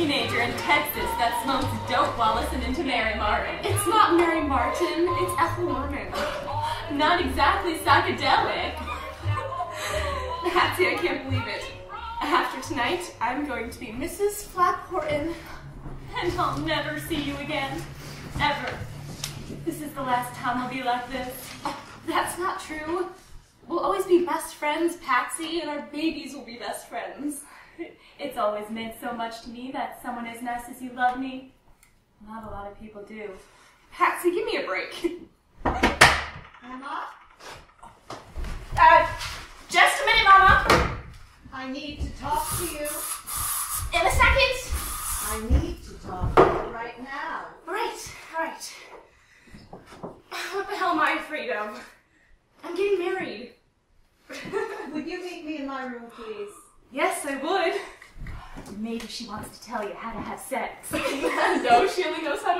teenager in Texas that smokes dope while listening to Mary Martin. It's not Mary Martin, it's Ethel Merman. Not exactly psychedelic. Patsy, I can't believe it. After tonight, I'm going to be Mrs. Flap Horton. And I'll never see you again. Ever. This is the last time I'll be like this. Oh, that's not true. We'll always be best friends, Patsy, and our babies will be best friends. It's always meant so much to me that someone as nice as you love me. Not a lot of people do. Patsy, give me a break. Emma, Uh, just a minute, Mama. I need to talk to you. In a second. I need to talk to you right now. All right, all right. What the hell am I afraid of? I'm getting married. Would you meet me in my room, please? yes, I would. Maybe she wants to tell you how to have sex. no, she only knows how to.